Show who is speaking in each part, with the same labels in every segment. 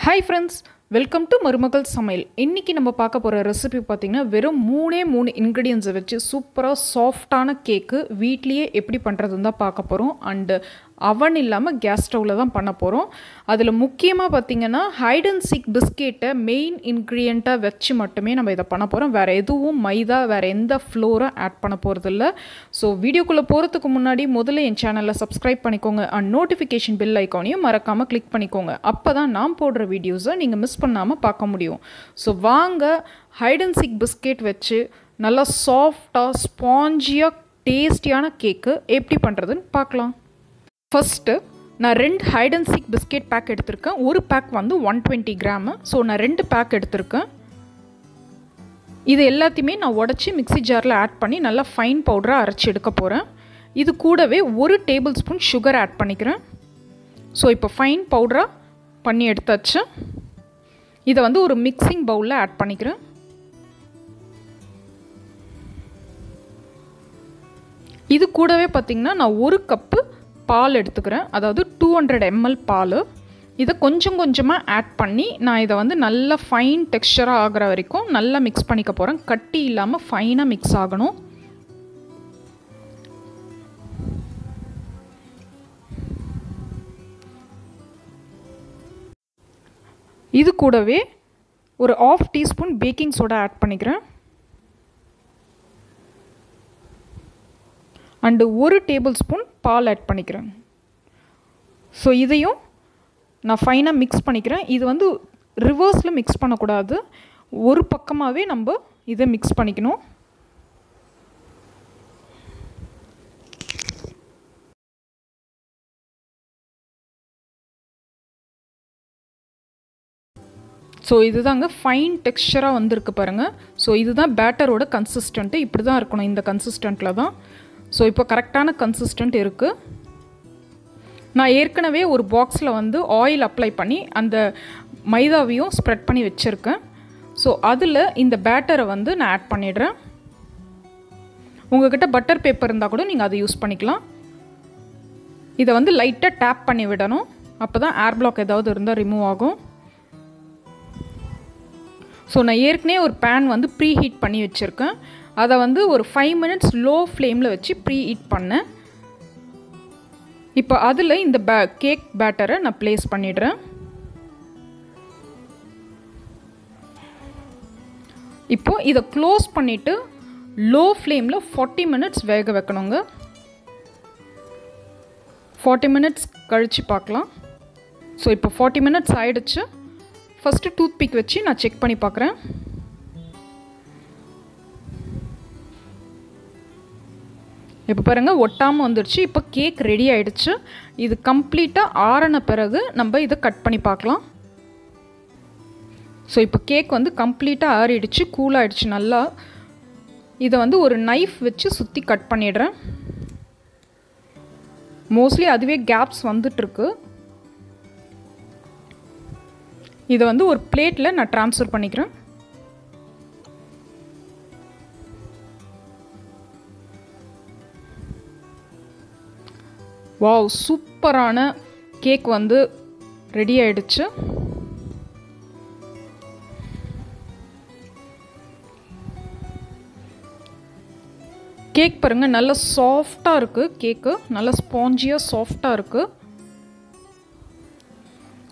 Speaker 1: Hi friends welcome to மருமகள் சமையல் இன்றைக்கி நம்ம பார்க்க போகிற ரெசிபி பார்த்திங்கன்னா வெறும் மூணே மூணு இன்க்ரீடியன்ஸை வச்சு சூப்பராக சாஃப்டான கேக்கு வீட்லேயே எப்படி பண்ணுறதுன்னு தான் பார்க்க போகிறோம் அண்டு அவன் இல்லாமல் கேஸ் ஸ்டவ்வில் தான் பண்ண போகிறோம் அதில் முக்கியமாக பார்த்திங்கன்னா ஹைட் அண்ட் சீக் பிஸ்கெட்டை மெயின் இன்க்ரீடியண்ட்டாக வச்சு மட்டுமே நம்ம இதை பண்ண போகிறோம் வேறு எதுவும் மைதா வேறு எந்த ஃப்ளோரும் ஆட் பண்ண போகிறதில்ல ஸோ வீடியோக்குள்ளே போகிறதுக்கு முன்னாடி முதல்ல என் சேனலை சப்ஸ்கிரைப் பண்ணிக்கோங்க. அண்ட் நோட்டிஃபிகேஷன் பில் ஐக்கானையும் மறக்காமல் கிளிக் பண்ணிக்கோங்க. அப்போ தான் நான் போடுற வீடியோஸை நீங்கள் மிஸ் பண்ணாமல் பார்க்க முடியும். ஸோ வாங்க ஹைட் அண்ட் சிக் பிஸ்கெட் வச்சு நல்லா சாஃப்டாக ஸ்பாஞ்சியாக டேஸ்டியான கேக்கு எப்படி பண்ணுறதுன்னு பார்க்கலாம். ஃபஸ்ட்டு நான் ரெண்டு Hide and Seek biscuit pack எடுத்திருக்கேன். ஒரு பேக் வந்து ஒன் டுவெண்ட்டி கிராமு ஸோ நான் ரெண்டு பேக் எடுத்திருக்கேன். இது எல்லாத்தையுமே நான் உடச்சி மிக்சி ஜாரில் ஆட் பண்ணி நல்லா ஃபைன் பவுடராக அரைச்சி எடுக்க போகிறேன் இது கூடவே ஒரு டேபிள் ஸ்பூன் சுகர் ஆட் பண்ணிக்கிறேன். ஸோ இப்போ ஃபைன் பவுடராக பண்ணி எடுத்தாச்சு. இதை வந்து ஒரு மிக்சிங் பவுலில் ஆட் பண்ணிக்கிறேன். இது கூடவே பார்த்திங்கன்னா நான் ஒரு கப்பு பால் எடுத்துக்கிறேன். அதாவது டூ ஹண்ட்ரட் எம்எல் பால். இதை கொஞ்சம் கொஞ்சமாக ஆட் பண்ணி நான் இதை வந்து நல்லா ஃபைன் டெக்ஸ்டராக ஆகிற வரைக்கும் நல்லா மிக்ஸ் பண்ணிக்க போகிறேன் கட்டி இல்லாமல் ஃபைனாக மிக்ஸ் ஆகணும். இது கூடவே ஒரு half teaspoon baking soda add பண்ணிக்கிறேன். அண்டு ஒரு டேபிள் ஸ்பூன் பால் ஆட் பண்ணிக்கிறேன். ஸோ இதையும் நான் ஃபைனாக மிக்ஸ் பண்ணிக்கிறேன். இது வந்து ரிவர்ஸில் மிக்ஸ் பண்ணக்கூடாது. ஒரு பக்கமாகவே நம்ம இதை மிக்ஸ் பண்ணிக்கணும். ஸோ இதுதாங்க ஃபைன் டெக்ஸ்டராக வந்திருக்கு பாருங்கள் ஸோ இதுதான் பேட்டரோட கன்சிஸ்டண்ட்டு இப்படி தான் இருக்கணும். இந்த கன்சிஸ்டண்ட்டில் தான். ஸோ இப்போ கரெக்டான கன்சிஸ்டன்ட் இருக்குது நான் ஏற்கனவே ஒரு பாக்ஸில் வந்து ஆயில் அப்ளை பண்ணி அந்த மைதாவையும் ஸ்ப்ரெட் பண்ணி வச்சுருக்கேன். ஸோ அதில் இந்த பேட்டரை வந்து நான் ஆட் பண்ணிடுறேன். உங்கள்கிட்ட பட்டர் பேப்பர் இருந்தால் கூட நீங்கள் அதை யூஸ் பண்ணிக்கலாம். இதை வந்து லைட்டாக டேப் பண்ணி விடணும். அப்போ தான் ஏர் பிளாக் ஏதாவது இருந்தால் ரிமூவ் ஆகும். ஸோ நான் ஏற்கனவே ஒரு பேன் வந்து ப்ரீ ஹீட் பண்ணி வச்சுருக்கேன். அதை வந்து ஒரு ஃபைவ் மினிட்ஸ் லோ ஃப்ளேமில் வச்சு ப்ரீ ஹீட் பண்ணேன். இப்போ அதில் இந்த பே கேக் பேட்டரை நான் ப்ளேஸ் பண்ணிடுறேன். இப்போது இதை க்ளோஸ் பண்ணிவிட்டு லோ ஃப்ளேமில் ஃபார்ட்டி மினிட்ஸ் வேக வைக்கணுங்க. ஃபார்ட்டி மினிட்ஸ் கழித்து பார்க்கலாம். ஸோ இப்போ ஃபார்ட்டி மினிட்ஸ் ஆகிடுச்சு ஃபஸ்ட்டு டூத் பிக் வச்சு நான் செக் பண்ணி பார்க்குறேன். இப்போ பாருங்கள் ஒட்டாமல் வந்துடுச்சு இப்போ கேக் ரெடி ஆகிடுச்சு இது கம்ப்ளீட்டாக ஆறின பிறகு நம்ம இதை கட் பண்ணி பார்க்கலாம். ஸோ இப்போ கேக் வந்து கம்ப்ளீட்டாக ஆறிடுச்சு கூலாகிடுச்சு நல்லா. இதை வந்து ஒரு நைஃப் வச்சு சுற்றி கட் பண்ணிடுறேன். மோஸ்ட்லி அதுவே கேப்ஸ் வந்துட்டுருக்கு இதை வந்து ஒரு பிளேட்டில் நான் ட்ரான்ஸ்ஃபர் பண்ணிக்கிறேன். வாவ் சூப்பரான கேக் வந்து ரெடி ஆயிடுச்சு. கேக் பாருங்கள் நல்லா சாஃப்டாக இருக்குது கேக்கு. நல்லா ஸ்பாஞ்சியாக சாஃப்டாக இருக்குது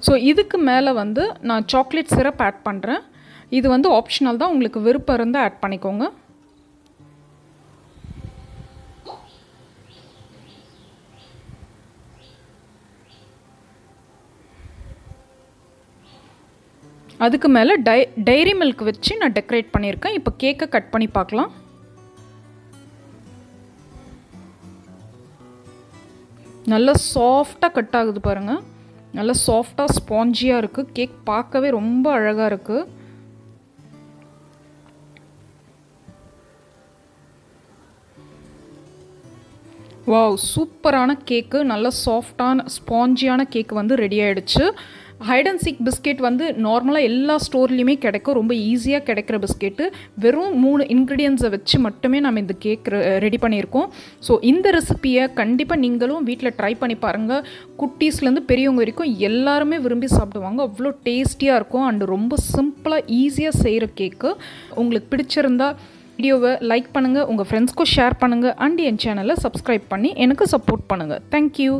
Speaker 1: ஸோ இதுக்கு மேலே வந்து நான் சாக்லேட் சிரப் ஆட் பண்ணுறேன் இது வந்து ஆப்ஷனல் தான். உங்களுக்கு விருப்பம் இருந்தால் ஆட் பண்ணிக்கோங்க. அதுக்கு மேலே டை டைரி மில்க் வச்சு நான் டெக்கரேட் பண்ணியிருக்கேன். இப்போ கேக்கை கட் பண்ணி பார்க்கலாம். நல்லா சாஃப்டாக கட் ஆகுது பாருங்கள் நல்லா சாஃப்டாக ஸ்பாஞ்சியாக இருக்குது கேக் பார்க்கவே ரொம்ப அழகாக இருக்குது வாவ் சூப்பரான கேக்கு நல்ல சாஃப்டான ஸ்பாஞ்சியான கேக் வந்து ரெடி ஆகிடுச்சு ஹைட் அண்ட் சீக் பிஸ்கெட் வந்து நார்மலாக எல்லா ஸ்டோர்லேயுமே கிடைக்கும். ரொம்ப ஈஸியாக கிடைக்கிற பிஸ்கெட்டு வெறும் மூணு இன்க்ரீடியன்ஸை வச்சு மட்டுமே நம்ம இந்த கேக் ரெடி பண்ணியிருக்கோம். ஸோ இந்த ரெசிப்பியை கண்டிப்பாக நீங்களும் வீட்டில் ட்ரை பண்ணி பாருங்கள் குட்டீஸ்லேருந்து பெரியவங்க வரைக்கும் எல்லாருமே விரும்பி சாப்பிடுவாங்க. அவ்வளோ டேஸ்டியாக இருக்கும். அண்டு ரொம்ப சிம்பிளாக ஈஸியாக செய்கிற கேக்கு உங்களுக்கு பிடிச்சிருந்தா வீடியோவை லைக் பண்ணுங்கள் உங்கள் ஃப்ரெண்ட்ஸ்க்கும் ஷேர் பண்ணுங்கள் அண்ட் என் சேனலை சப்ஸ்கிரைப் பண்ணி எனக்கு சப்போர்ட் பண்ணுங்கள் தேங்க்யூ